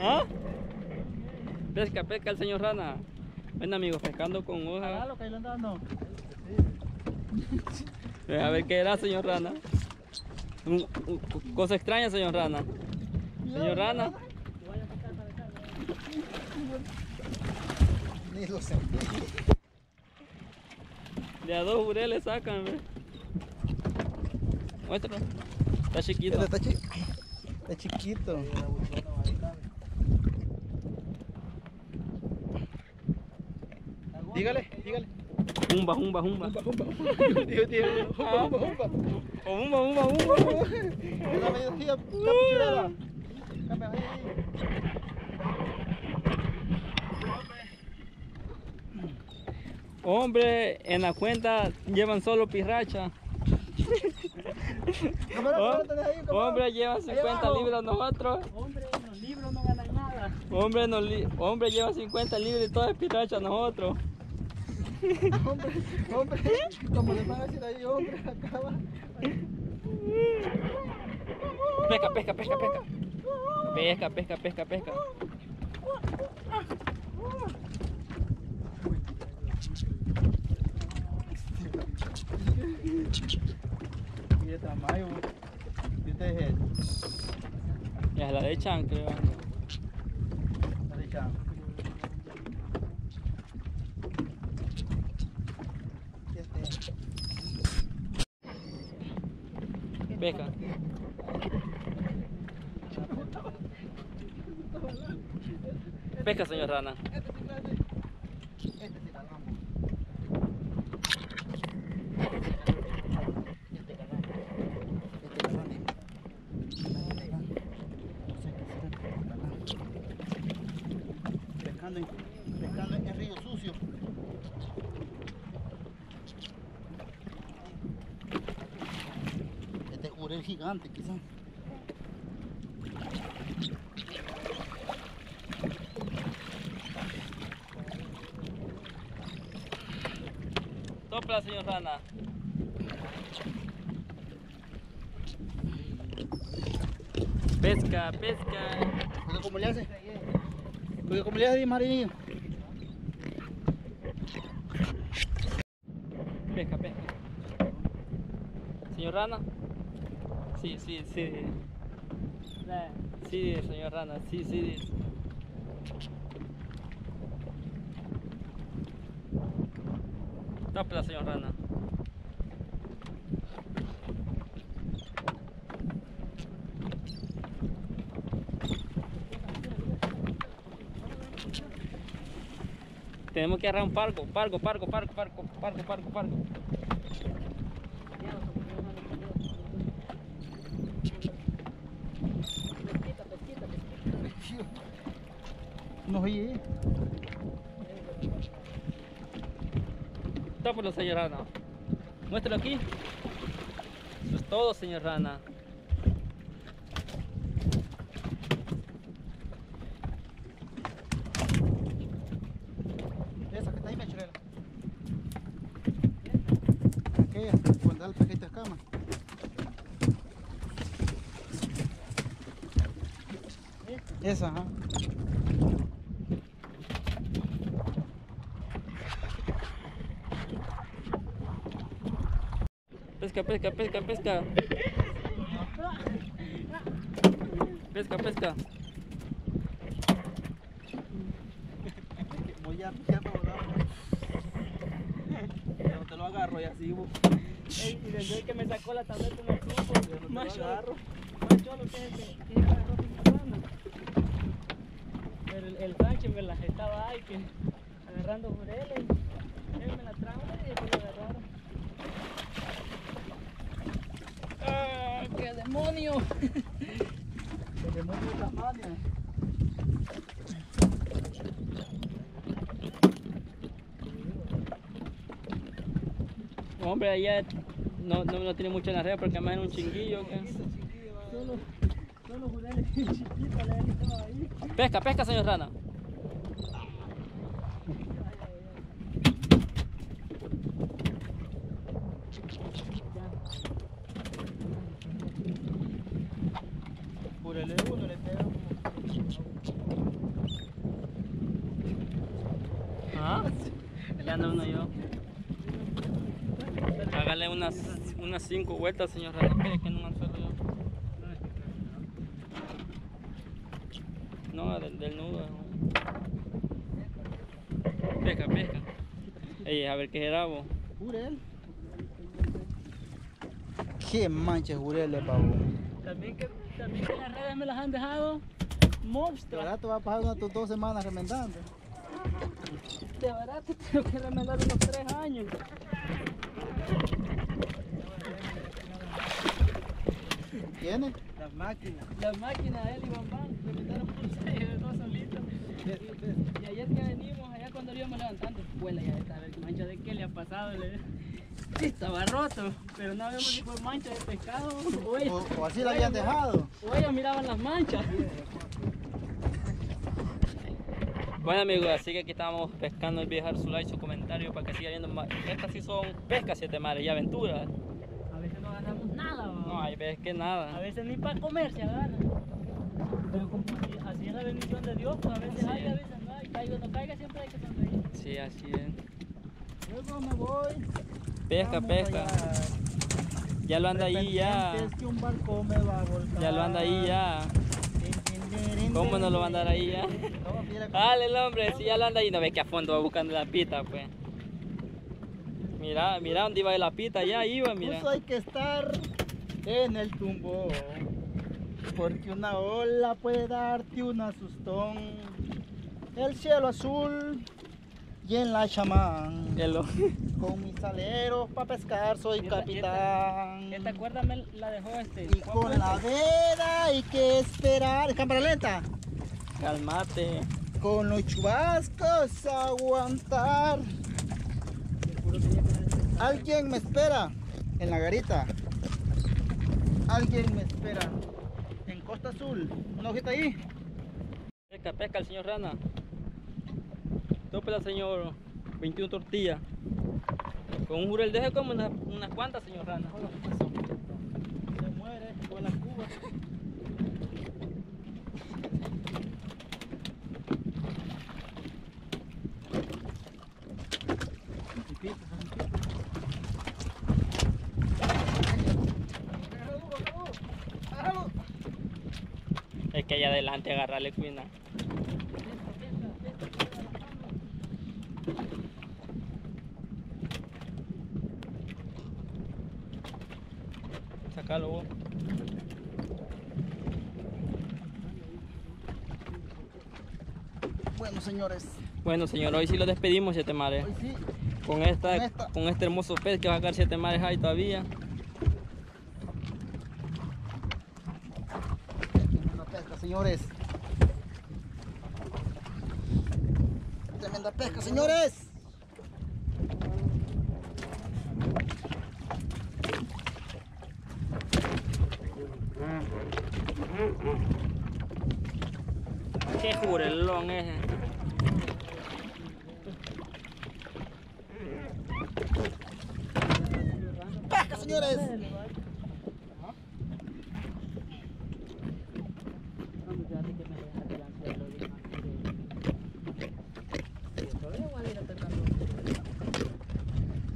¿Ah? Pesca, pesca el señor Rana. Ven amigos, pescando con hoja. Hágalo que lo andando. A ver qué era, señor Rana. Un- un- cosa extraña, señor Rana. Señor Rana. Ni lo sentí. De a dos jureles sacan, ve. Muéstralo. Está chiquito. Está, chi está chiquito. Dígale, dígale. Jumba, jumba, jumba. Digo, tío, humba, humba, humba. O jumba, jumba, jumba. Una medida, capuchurera. Ahí. Hombre, en la cuenta llevan solo pirracha. Oh. Hombre, llevan 50 abajo. libras nosotros. Hombre, en los libros no ganan nada. Hombre, nos li- hombre lleva 50 libras y todo es pirracha nosotros. Hombre, hombre, como le van a decir ahí, hombre, acaba. Pesca, pesca, pesca, pesca. Pesca, pesca, pesca, pesca. Y de tamaño, y este es el, es la de Chan, creo. la de Chan. Y este, Pesca. Pesca, señor Rana. este sí grande. Este sí la damos. Este grande. Este grande. Este grande. No sé qué será, este grande. Pescando en, pescando en río sucio. Jurel gigante quizás. Sopla, señor Rana. Pesca, pesca. Como le hace. Como le hace Marinillo. Pesca, pesca. Señor Rana. Sí, sí, sí. Sí, señor Rana, sí, sí. Sopla, señor Rana. Tenemos que agarrar un parco, parco, parco, parco, parco, parco, parco, parco. No oye. Tópalo, señor Rana. Muéstralo aquí. Eso es todo, señor Rana. Esa que está ahí, mechurela. Aquella, cuando el paquete de cama. Esa, ajá. Pesca, pesca, pesca, pesca. Pesca, pesca. Voy a. Pero te lo agarro y así. Ey, y desde que me sacó la tableta me supo. No te Más lo que es que. Pero el, el Sánchez me la estaba ahí que agarrando jureles. Él me la trajo y después lo agarraron. ¡Ah, qué demonio! El demonio de Tasmania. Hombre, allá no, no, no tiene mucha en la red porque además era un chinguillo. Pesca, pesca, señor Rana. Por el uno le pega como ando uno yo. Hágale unas, unas cinco vueltas, señor que no anzuelo yo. No, del, del nudo. Pesca, pesca. Ey, a ver qué era vos. Jurel. Qué mancha Jurel pavo. También que, también que las redes me las han dejado monstruos. Ahora te va a pasar unas tus dos semanas remendando. De barato tengo que remendar unos tres años. ¿Tiene? Las máquinas. Las máquinas de él y Bam Bam remendaron por seis de dos solitos. Y ayer que venimos, allá cuando lo íbamos levantando, vuela ya está, a ver mancha de qué le ha pasado. Le... Sí, estaba roto, pero no vemos si fue mancha de pescado o O, o así la habían dejado. o ellos miraban las manchas. Bueno amigos, así que aquí estamos pescando el viejo su like, su comentario para que siga viendo más. Estas sí son pescas siete mares y aventuras. A veces no agarramos nada. No, hay veces que A nada. veces ni para comer se agarra. Pero como así, es la bendición de Dios, pues a veces hay, a veces no hay. Caiga o no caiga, siempre hay que sonreír. Sí, así es. Luego me voy. Pesca, Vamos pesca. allá. Ya lo anda ahí ya. Es que un barco me va a volcar. Ya lo anda ahí ya. ¿Cómo no lo va a andar ahí ya? Dale el hombre, si ya lo anda ahí, no ves que a fondo va buscando la pita, pues. Mira, mira dónde iba la pita, ya iba, mira. Pues hay que estar en el tumbón. Porque una ola puede darte un asustón. El cielo azul y en la chamán. Con mis aleros para pescar soy capitán. Esta cuerda me la dejó este. Y con la vela hay que esperar. Cámara lenta. Calmate. Con los chubascos aguantar. Alguien me espera en la garita. Alguien me espera en Costa Azul. Una hojita ahí. Pesca, pesca el señor Rana. Tópela, señor. 21 tortillas. Con un jurel deje como unas, unas cuantas, señor Rana. Se muere con la cuba. Es que allá adelante agarrarle cuina. Vos. Bueno, señores, Bueno, señor, hoy sí lo despedimos, siete mares. hoy sí. Con, esta, Con esta. con este hermoso pez que va a sacar siete mares ahí todavía. Tremenda pesca, señores. Tremenda pesca, señores. Qué jurelón ese. Pesca, señores.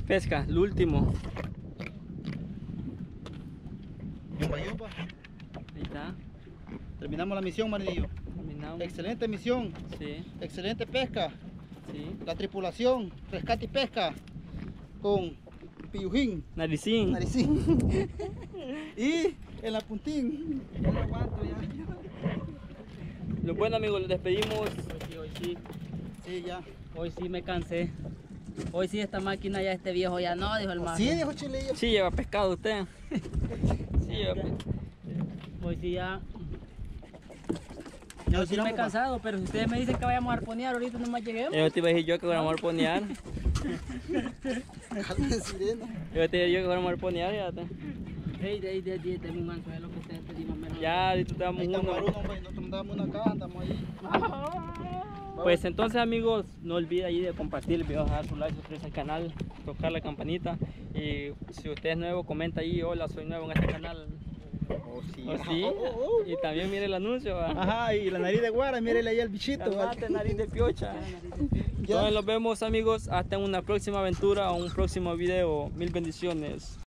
Pesca, el último. Yumba, yumba. Está. Terminamos la misión, marinillo. Terminamos. Excelente misión. Sí, Excelente pesca. sí. La tripulación, rescate y pesca. Con Piyujín, Naricín. Naricín. y el apuntín. No aguanto ya. Lo bueno amigos, lo despedimos. Hoy sí, Sí, ya. hoy sí me cansé. Hoy sí esta máquina ya este viejo ya no, dijo el más. Sí, dijo Chilillo. Sí, lleva pescado usted. Sí, lleva pe- Hoy sí ya. Ya Hoy sí me he cansado, pero si ustedes me dicen que vayamos a arponear ahorita nomás lleguemos. Yo te iba a decir yo que fuéramos a arponear. Yo te dije yo que fuéramos a arponear, ya. te- Hey, de ahí, de ahí, de un anzuelo que ustedes te menos. Ya, ahorita te damos uno. Nosotros andamos una caja, andamos ahí. Pues entonces amigos, no olviden ahí de compartir el video, dejar su like, suscribirse al canal, tocar la campanita. Y si usted es nuevo, comenta ahí, hola, soy nuevo en este canal. Oh, sí. Oh, oh, oh. Y también mire el anuncio, ¿va? Ajá, y la nariz de guara, mírele ahí al bichito. Calmate, nariz de piocha. Entonces nos vemos amigos hasta una próxima aventura o un próximo video. Mil bendiciones.